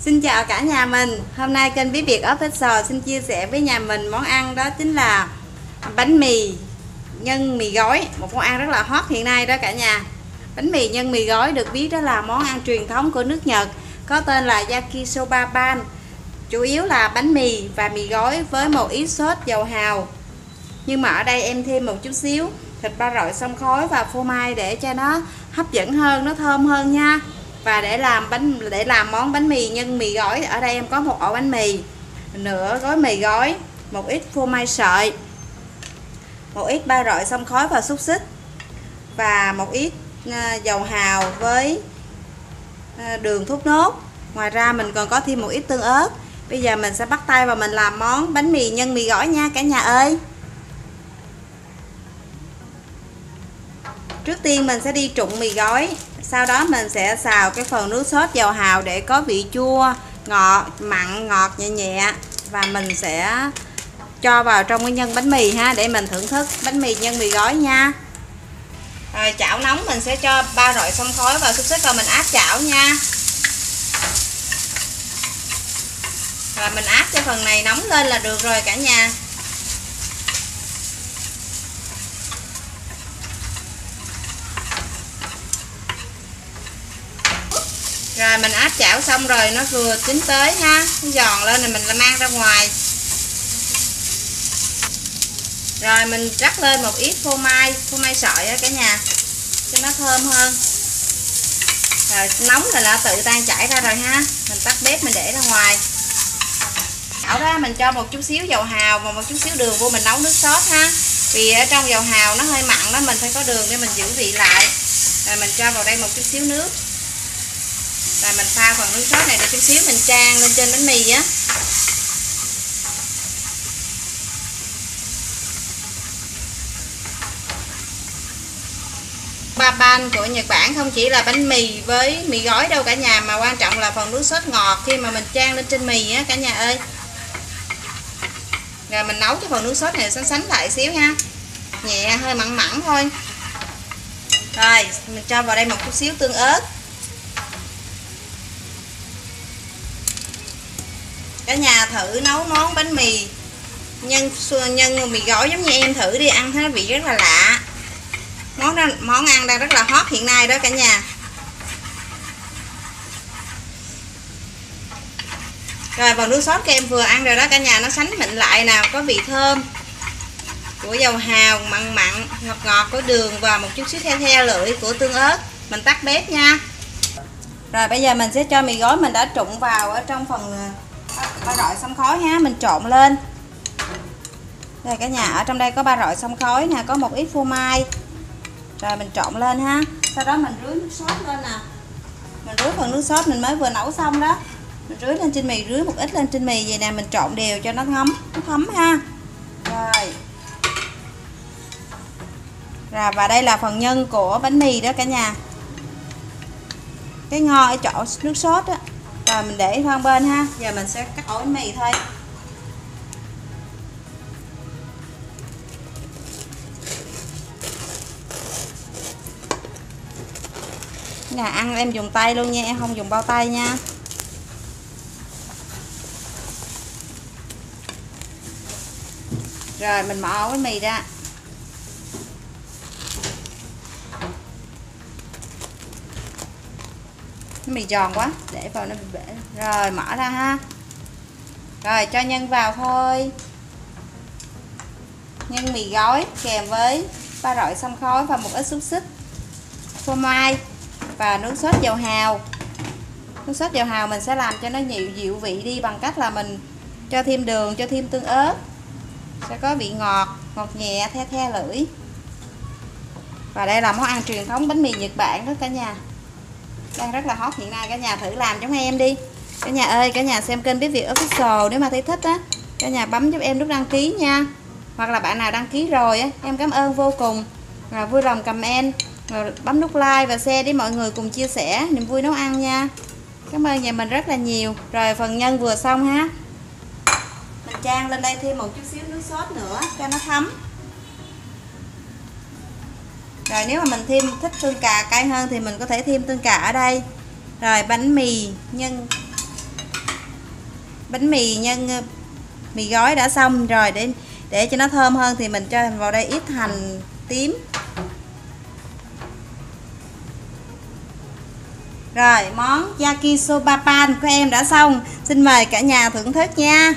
Xin chào cả nhà mình. Hôm nay kênh Bí Việt Official xin chia sẻ với nhà mình món ăn đó chính là bánh mì nhân mì gói. Một món ăn rất là hot hiện nay đó cả nhà. Bánh mì nhân mì gói được biết đó là món ăn truyền thống của nước Nhật Có tên là Yakisoba Ban Chủ yếu là bánh mì và mì gói với một ít sốt dầu hào. Nhưng mà ở đây em thêm một chút xíu thịt ba rọi xông khói và phô mai để cho nó hấp dẫn hơn, nó thơm hơn nha và để làm bánh, để làm món bánh mì nhân mì gói, ở đây em có một ổ bánh mì, nửa gói mì gói, một ít phô mai sợi, một ít ba rọi xông khói và xúc xích, và một ít ờ, dầu hào với ờ, đường thốt nốt. Ngoài ra mình còn có thêm một ít tương ớt. Bây giờ mình sẽ bắt tay vào mình làm món bánh mì nhân mì gói nha cả nhà ơi. Trước tiên mình sẽ đi trụng mì gói sau đó mình sẽ xào cái phần nước sốt dầu hào để có vị chua, ngọt, mặn, ngọt, nhẹ nhẹ. Và mình sẽ cho vào trong cái nhân bánh mì ha, để mình thưởng thức bánh mì nhân mì gói nha. Rồi, chảo nóng mình sẽ cho ba rọi xông khói vào xúc xích và mình áp chảo nha. Rồi mình áp cho phần này nóng lên là được rồi cả nhà. Rồi mình áp chảo xong rồi nó vừa chín tới ha. Nó giòn lên rồi mình mang ra ngoài. Rồi mình rắc lên một ít phô mai phô mai sợi á cả nhà, cho nó thơm hơn. Rồi nóng là tự tan chảy ra rồi ha. Mình tắt bếp mình để ra ngoài. Chảo đó mình cho một chút xíu dầu hào và một chút xíu đường vô mình nấu nước sốt ha. Vì ở trong dầu hào nó hơi mặn đó, mình phải có đường để mình giữ vị lại. Rồi mình cho vào đây một chút xíu nước và mình pha phần nước sốt này để chút xíu, mình trang lên trên bánh mì á. Ba ban của Nhật Bản không chỉ là bánh mì với mì gói đâu cả nhà, mà quan trọng là phần nước sốt ngọt khi mà mình trang lên trên mì á, cả nhà ơi. Rồi mình nấu cái phần nước sốt này sánh sánh lại xíu ha. Nhẹ, hơi mặn mặn thôi. Rồi, mình cho vào đây một chút xíu tương ớt. Cả nhà thử nấu món bánh mì. Nhân nhân mì gói giống như em thử đi ăn thấy nó vị rất là lạ. Món đó, món ăn đang rất là hot hiện nay đó cả nhà. Rồi vào nước sốt kem vừa ăn rồi đó cả nhà nó sánh mịn lại nào có vị thơm của dầu hào mặn mặn ngọt ngọt của đường và một chút xíu theo theo lưỡi của tương ớt. Mình tắt bếp nha. Rồi bây giờ mình sẽ cho mì gói mình đã trụng vào ở trong phần à, À, ba rọi xông khói ha, mình trộn lên. Đây, cả nhà, ở trong đây có ba rọi xông khói nè, có một ít phô mai. Rồi mình trộn lên ha. Sau đó mình rưới nước sốt lên nè. Mình rưới phần nước sốt mình mới vừa nấu xong đó. Mình rưới lên trên mì, rưới một ít lên trên mì, vậy nè, mình trộn đều cho nó ngấm, nó thấm ha. Rồi. Rồi, và đây là phần nhân của bánh mì đó cả nhà. Cái ngon ở chỗ nước sốt á rồi, mình để sang bên ha. Giờ mình sẽ cắt ổi mì thôi. Nhà ăn em dùng tay luôn nha, em không dùng bao tay nha. Rồi, mình mở ổi mì ra. Nó mì giòn quá, để vào nó bị bể. Rồi, mở ra ha. Rồi, cho nhân vào thôi. Nhân mì gói, kèm với ba rọi xăm khói và một ít xúc xích, phô mai và nước sốt dầu hào. Nước sốt dầu hào mình sẽ làm cho nó nhiều dịu vị đi bằng cách là mình cho thêm đường, cho thêm tương ớt. Sẽ có vị ngọt ngọt nhẹ, the the lưỡi. Và đây là món ăn truyền thống bánh mì Nhật Bản đó cả nhà đang rất là hot hiện nay, cả nhà thử làm giống em đi. Cả nhà ơi, cả nhà xem kênh biết việc official, nếu mà thấy thích á, cả nhà bấm giúp em nút đăng ký nha. Hoặc là bạn nào đăng ký rồi á, em cảm ơn vô cùng. Rồi vui lòng comment, rồi bấm nút like và share để mọi người cùng chia sẻ, niềm vui nấu ăn nha. Cảm ơn nhà mình rất là nhiều. Rồi phần nhân vừa xong ha. Mình trang lên đây thêm một chút xíu nước sốt nữa cho nó thấm rồi nếu mà mình thêm thích tương cà cay hơn thì mình có thể thêm tương cà ở đây. Rồi bánh mì nhân, bánh mì nhân ờ, mì gói đã xong rồi, để để cho nó thơm hơn thì mình cho vào đây ít hành tím. Rồi món yakisoba pan của em đã xong. Xin mời cả nhà thưởng thức nha.